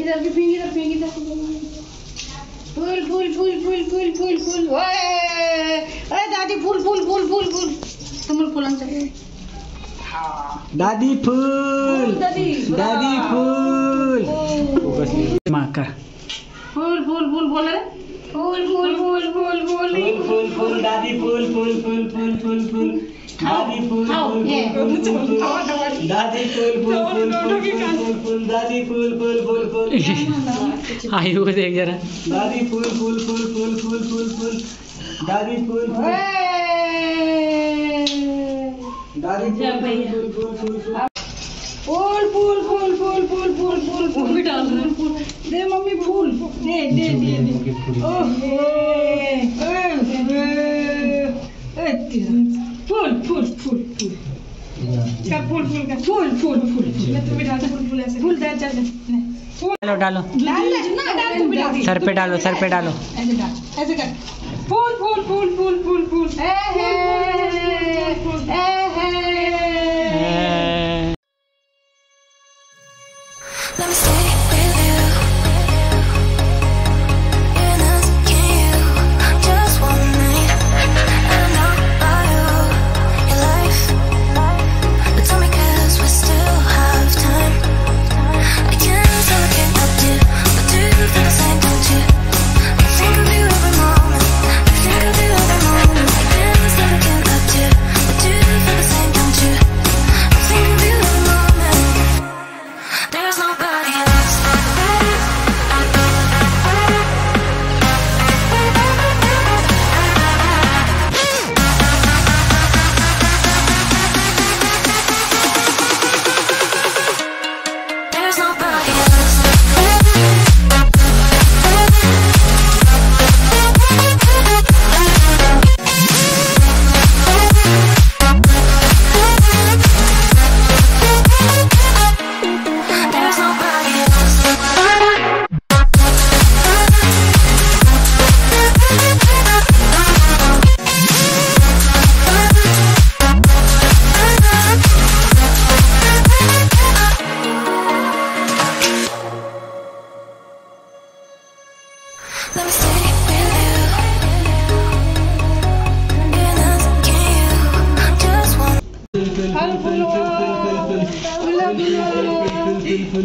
इधर भी फेंक इधर फेंक इधर फूल फूल फूल फूल फूल फूल फूल ओए अरे दादी फूल फूल फूल फूल फूल तुम्हाला फुलांचं दादी फुल दादी फुल माका फूल फूल फूल बोल रे फूल फूल फूल फूल फूल फुल फुल फुल दादी फुल फुल फुल फुल फुल फुल दादी फुल खाओ, फुल ये। फुल फुल फुल फुल दादी फुल फुल फुल फुल फुल फुल फुल दादी फुल फुल फुल फुल आयु को देख जरा दादी फुल फुल फुल फुल फुल फुल फुल दादी फुल फुल दादी फुल फुल फुल फुल फुल फूल फूल फूल फूल फूल फूल फूल फूल भी डाल रहे हैं फूल दे मम्मी फूल दे दे दे दे ओहो फूल फूल फूल फूल फूल डाल डालो तू सर पे डालो सर पे डालो ऐसे कर फूल फूल फूल फूल फूल फूल ए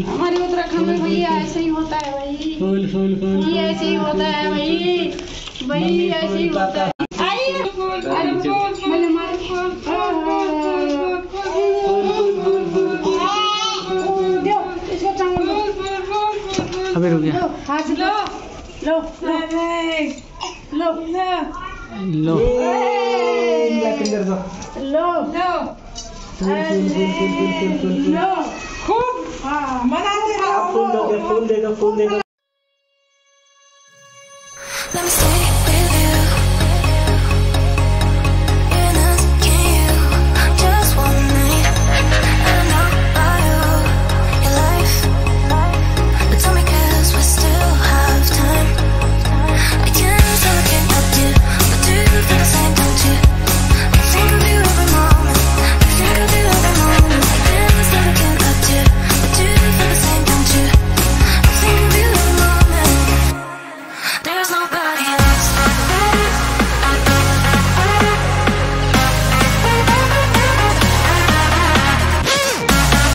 हमारे उत्तराखंड में भैया ऐसे ही होता है भाई फुल फुल फुल ये ऐसे ही होता है भाई भाई ऐसे ही होता है अभी रुक गया। लो हाथ लो लो लो। लो। लो। लो। लो। लो खूब हाँ मनाते रहो फूल देगा फूल देगा Let